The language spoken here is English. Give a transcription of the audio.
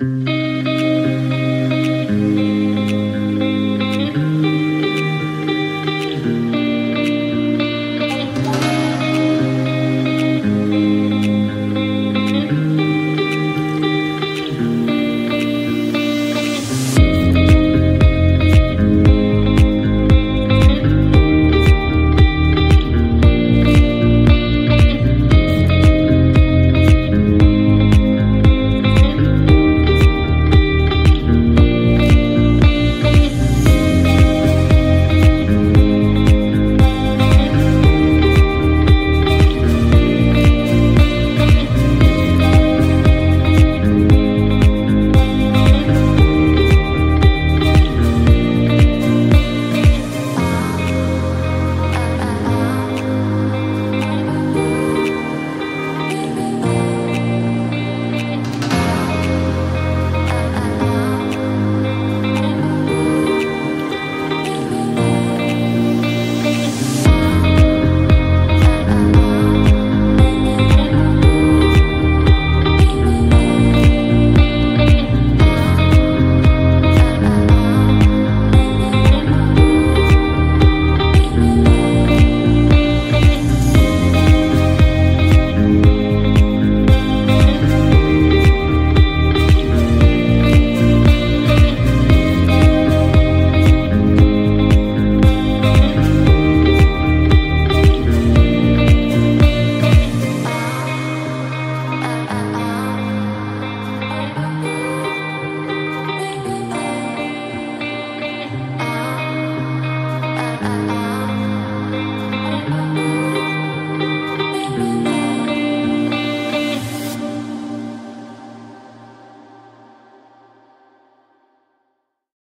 Mm-hmm.